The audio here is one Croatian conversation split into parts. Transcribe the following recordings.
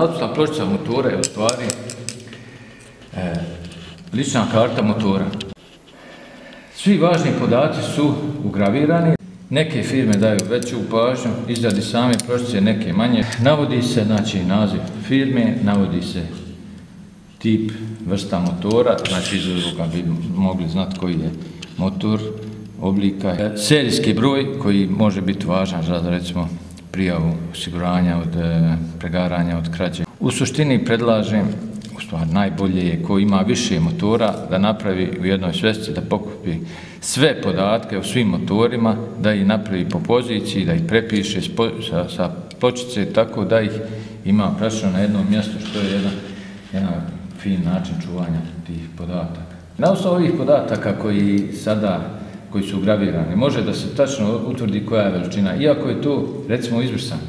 Otpusna pločica motora je u stvari e, lična karta motora. Svi važni podaci su ugravirani. Neke firme daju veću pažnju, izradi same pločice, neke manje. Navodi se znači, naziv firme, navodi se tip, vrsta motora, znači iz ovoga bi mogli znati koji je motor, oblika, serijski broj koji može biti važan za recimo prijavu osiguranja od e, pregaranja, od krađe. U suštini predlažem, u stvari najbolje je ko ima više motora da napravi u jednoj svesci, da pokupi sve podatke o svim motorima, da ih napravi po poziciji, da ih prepiše sa, pločice tako da ih ima prašno na jednom mjestu što je jedan, jedan fin način čuvanja tih podataka. Na osnovu ovih podataka koji sada koji su gravirani, može da se tačno utvrdi koja je veličina, iako je to, recimo, izbrisano.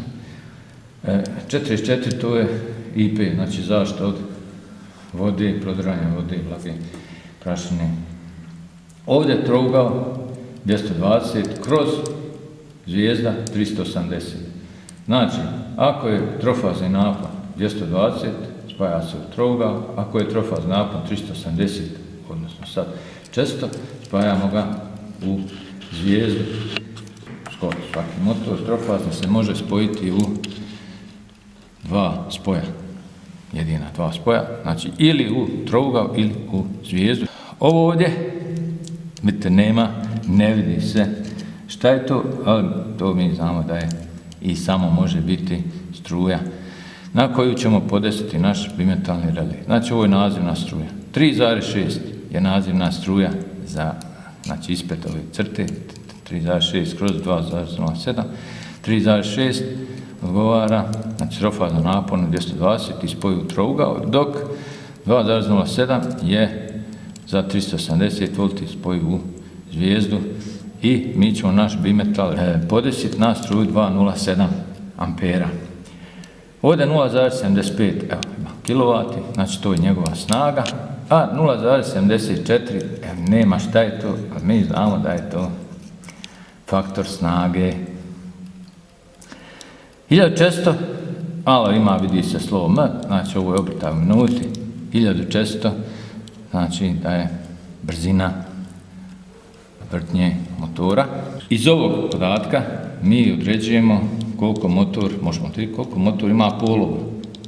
44 e, to je IP, znači zašto od vode, prodranja vode, vlage, prašine. Ovdje je trougao 220 kroz zvijezda 380. Znači, ako je trofazni napon 220, spaja se u trougao, ako je trofazni napon 380, odnosno sad često, spajamo ga u zvijezdu. Skoro svaki motor trofazni se može spojiti u dva spoja. Jedina dva spoja. Znači ili u trougao ili u zvijezdu. Ovo ovdje, vidite, nema, ne vidi se šta je to, ali to mi znamo da je i samo može biti struja na koju ćemo podesiti naš bimetalni relej. Znači ovo je nazivna struja. 3,6 je nazivna struja za znači ispred ove crte, 3,6 kroz 2,07, 3,6 odgovara, znači trofazno napon 220 i spoju trougao, dok 2,07 je za 370 V spoju u zvijezdu i mi ćemo naš bimetal e, podesiti na struju 2,07 ampera. Ovdje 0,75 evo, znači to je njegova snaga, a 0,74 nema šta je to, mi znamo da je to faktor snage. 1400, malo ima, vidi se slovo M, znači ovo je obrta u minuti, 1400, znači da je brzina vrtnje motora. Iz ovog podatka mi određujemo koliko motor, možemo koliko motor ima polova.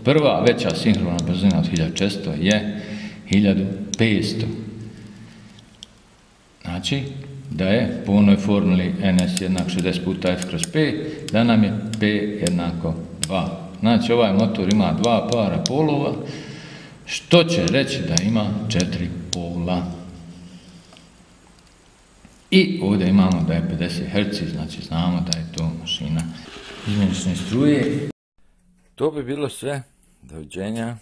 Prva veća sinhrona brzina od 1400 je 1500. Znači, da je po onoj formuli ns jednak 60 puta f kroz p, da nam je p jednako 2. Znači, ovaj motor ima dva para polova, što će reći da ima četiri pola. I ovdje imamo da je 50 Hz, znači znamo da je to mašina izmjenične struje. To bi bilo sve. Doviđenja.